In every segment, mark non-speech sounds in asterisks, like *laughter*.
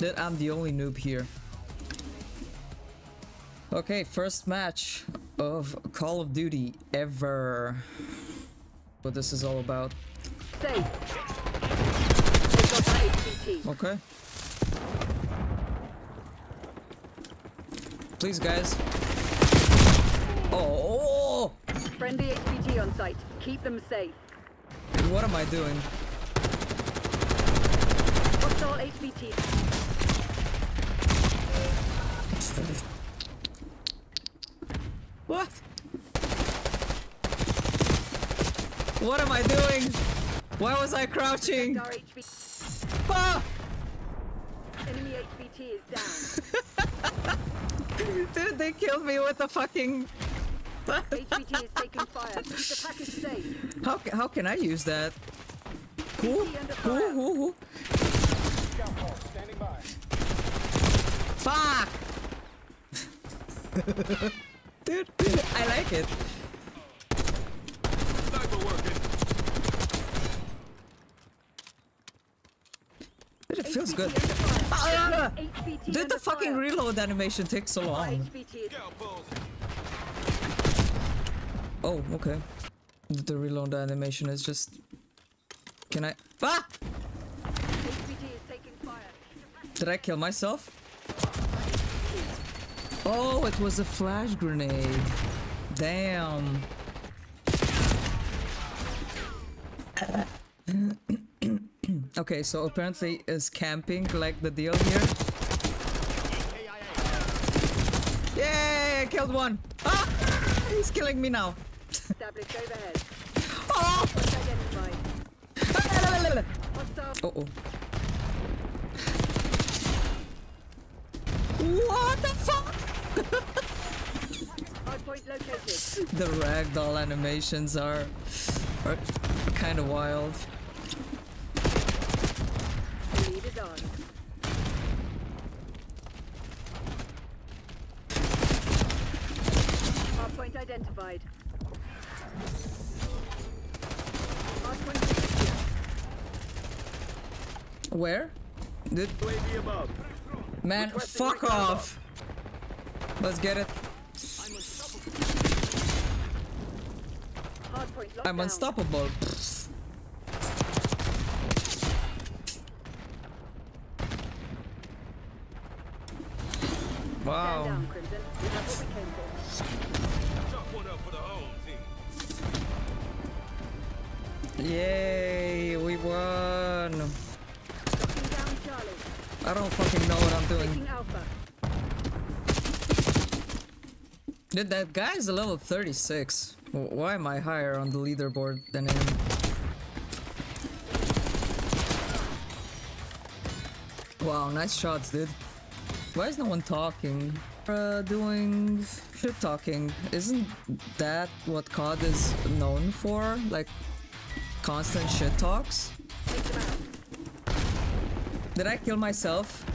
that I'm the only noob here. Okay, first match of Call of Duty ever. What this is all about. Safe. They've got HVT. Okay. Please, guys. Oh, Friendly HVT on site. Keep them safe. what am I doing? Hostile HVT. What? What am I doing? Why was I crouching? Our Ah! Enemy HVT is down. *laughs* Dude, they killed me with the fucking. HVT is taking fire. Keep the package safe. How ca- how can I use that? Who? HVT under Who? fire. Who? Who? Fuck! Dude, *laughs* I like it. Dude, it feels good. HVT under fire. Ah! HVT Did the fucking reload animation take so long? Oh, okay. The reload animation is just. Can I? Ah! HVT is taking fire. Did I kill myself? Oh, it was a flash grenade. Damn. *coughs* okay, so apparently is camping like the deal here? Yay! I killed one! Ah! He's killing me now. *laughs* Oh! Point identified. Hostile. Uh oh. What the fuck? Hardpoint located. *laughs* The ragdoll animations are are kind of wild. Lead is on. Hardpoint identified. Where? Did UAV above. man fuck off. Let's get it. Hardpoint locked I'm unstoppable. Wow. down, We have what we came for. Chalk one up for the home team. Yay, we won. Locking down Charlie. I don't fucking know what I'm doing. Taking Alpha. Dude, that guy's a level 36. Why am I higher on the leaderboard than him? Wow, nice shots, dude. Why is no one talking? Uh, doing shit talking. Isn't that what COD is known for? Like, constant shit talks? Did I kill myself?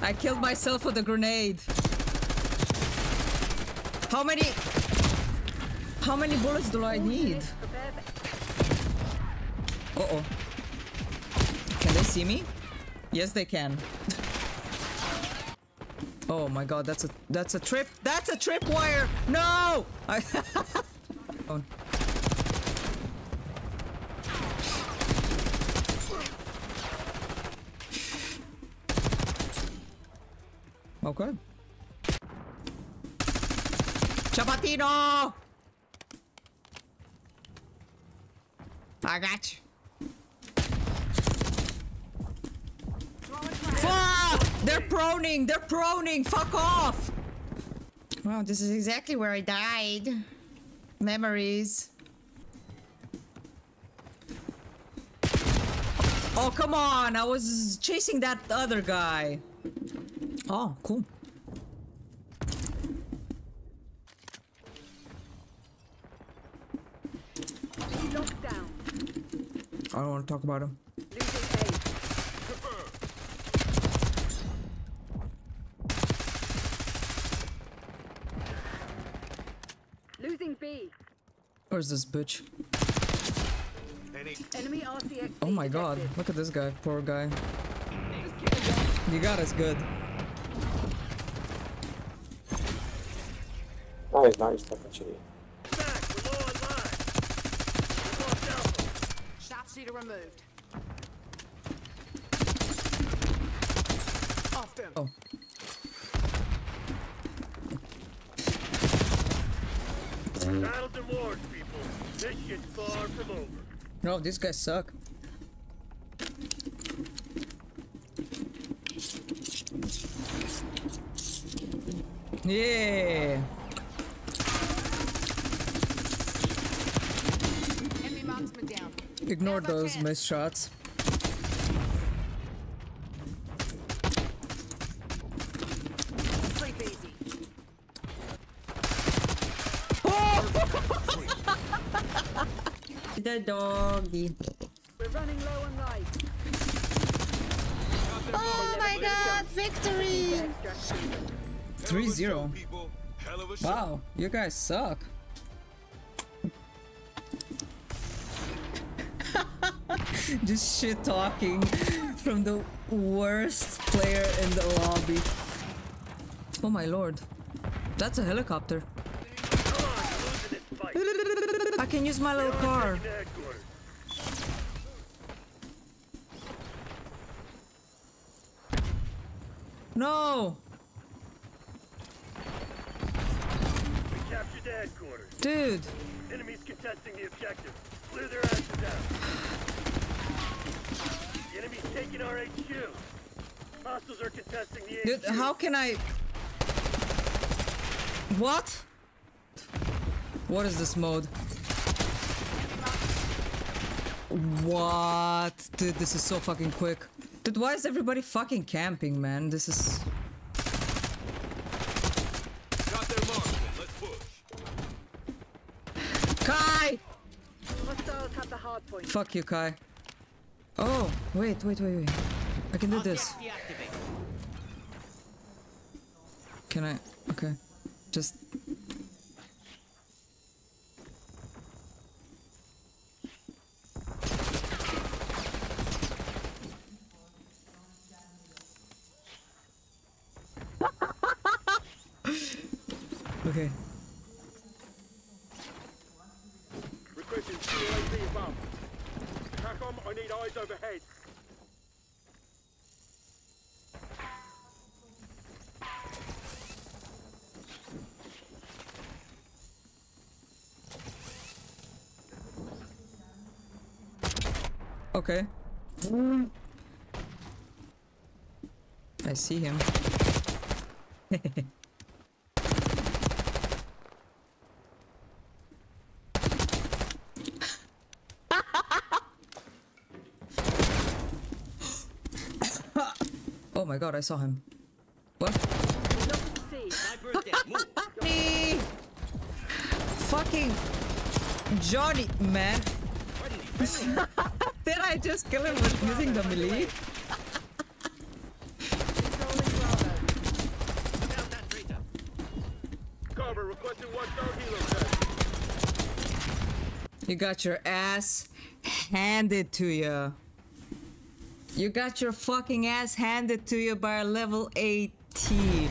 I killed myself with a grenade. How many? How many bullets do I need? units Uh oh. Can they see me? Yes, they can. *laughs* oh my god, that's a that's a trip. That's a trip wire. No! I *laughs* oh. Okay. Chapatino! I got you. Fuck! They're proning! They're proning! Fuck off! Wow, this is exactly where I died. Memories. Oh, come on! I was chasing that other guy. Oh, cool. I don't want to talk about him. Losing A. Losing B. Where's this bitch? Enemy RCXD Oh my god, look at this guy. Poor guy. You got us good. Nice, nice, tak actually. Back, we're low on lives. We lost Alpha. Sharpshooter removed. Off them. Oh. Battles and wars, people. This shit's far from over. No, these guys suck. Yeah. Enemy marksman down. Ignore those chance. missed shots. Sleep easy. *laughs* The doggy. We're running low on life. Oh my god, victory! Extraction. 3-0. People, hell of a show. Wow, you guys suck. *laughs* Just shit talking from the worst player in the lobby. Oh my lord. That's a helicopter. Come on, you're losing this fight. I can use my little car. No! We captured the headquarters. Dude! Enemies contesting the objective. Clear their asses out. The our HQ. Hostiles are contesting the Dude, HQ. how can I... What? What is this mode? What? Dude, this is so fucking quick. Dude, why is everybody fucking camping, man? This is... Got their mark. Let's push. Kai! Hostiles have uh, the hard point. Fuck you, Kai. Oh, wait, wait, wait, wait. I can do this. Can I? Okay. Just... *laughs* okay. I need eyes overhead. Okay. I see him. *laughs* oh my god, I saw him. What? Fucking Johnny, man. *laughs* Did I just kill him with using the melee? You got your ass handed to you. You got your fucking ass handed to you by a level 18.